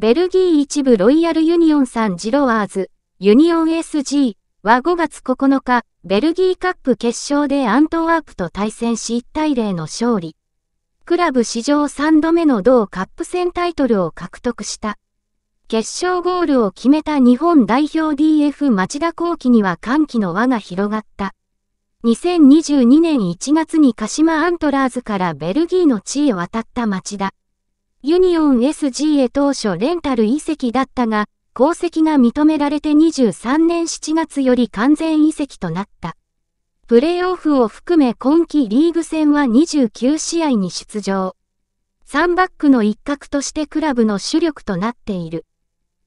ベルギー一部ロイヤルユニオンサンジロワーズ、ユニオン SG は5月9日、ベルギーカップ決勝でアントワープと対戦し1対0の勝利。クラブ史上3度目の同カップ戦タイトルを獲得した。決勝ゴールを決めた日本代表 DF 町田幸喜には歓喜の輪が広がった。2022年1月に鹿島アントラーズからベルギーの地へ渡った町田。ユニオン SG へ当初レンタル移籍だったが、功績が認められて23年7月より完全移籍となった。プレーオフを含め今季リーグ戦は29試合に出場。3バックの一角としてクラブの主力となっている。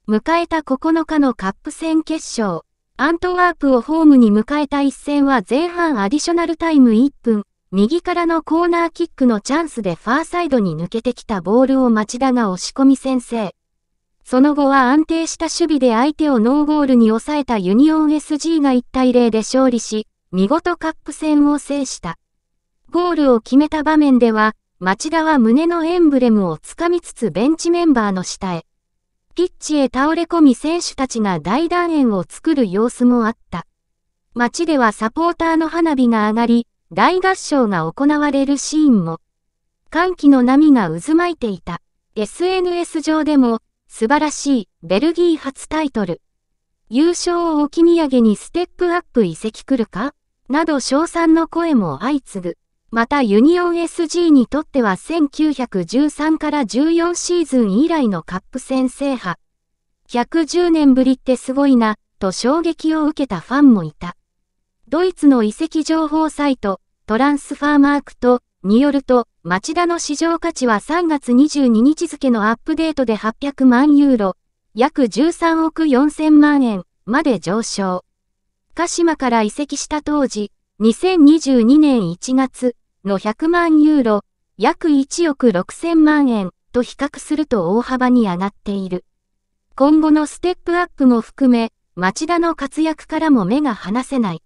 迎えた9日のカップ戦決勝。アントワープをホームに迎えた一戦は前半アディショナルタイム1分、右からのコーナーキックのチャンスでファーサイドに抜けてきたボールを町田が押し込み先制。その後は安定した守備で相手をノーゴールに抑えたユニオン SG が1対0で勝利し、見事カップ戦を制した。ゴールを決めた場面では、町田は胸のエンブレムをつかみつつベンチメンバーの下へ。ピッチへ倒れ込み選手たちが大団円を作る様子もあった。街ではサポーターの花火が上がり、大合唱が行われるシーンも。歓喜の波が渦巻いていた。SNS 上でも、素晴らしい、ベルギー初タイトル。優勝を置き土産にステップアップ移籍来るか？など賞賛の声も相次ぐ。またユニオン SG にとっては1913から14シーズン以来のカップ戦制覇。110年ぶりってすごいな、と衝撃を受けたファンもいた。ドイツの遺跡情報サイト、トランスファーマークと、によると、町田の市場価値は3月22日付のアップデートで800万ユーロ、約13億4000万円まで上昇。鹿島から移籍した当時、2022年1月、の100万ユーロ、約1億6000万円と比較すると大幅に上がっている。今後のステップアップも含め、町田の活躍からも目が離せない。